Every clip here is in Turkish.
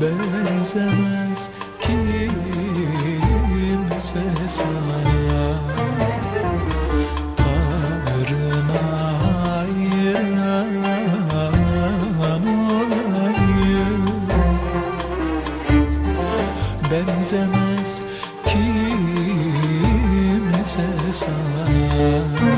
Benzemez kimse sana. Tavrına hayran Benzemez kimse sana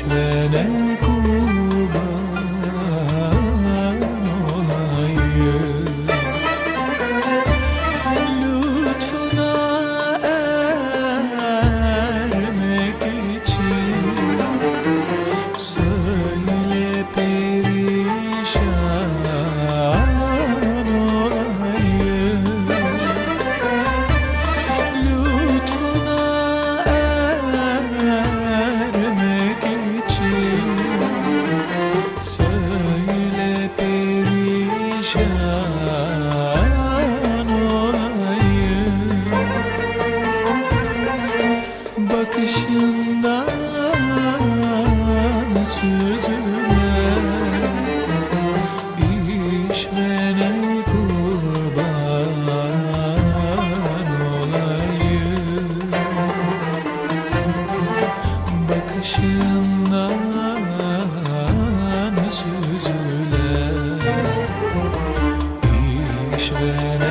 işvene kurban olayım. Lütfuna ermek için Söyle perişan Süzülen işvene kurban olayım. Bakışından süzülen işvene